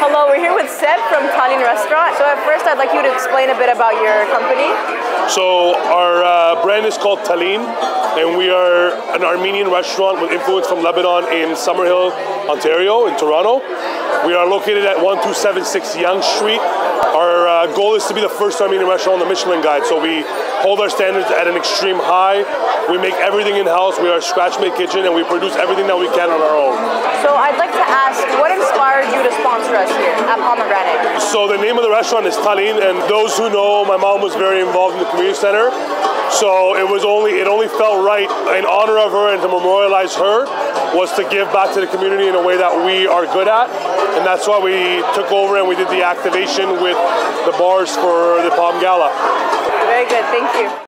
Hello, we're here with Seb from Taline Restaurant. So at first, I'd like you to explain a bit about your company. So our uh, brand is called Taline, and we are an Armenian restaurant with influence from Lebanon in Summerhill, Ontario, in Toronto. We are located at 1276 Yonge Street. Our uh, goal is to be the first Armenian restaurant on the Michelin Guide. So we hold our standards at an extreme high. We make everything in house. We are a scratch-made kitchen, and we produce everything that we can on our own. So I'd like to ask, what inspired you to sponsor us here at Pomegranate? So the name of the restaurant is Taline, and those who know, my mom was very involved in the community center. So it was only it only felt right in honor of her and to memorialize her was to give back to the community in a way that we are good at, and that's why we took over and we did the activation with the bars for the POM Gala. Very good, thank you.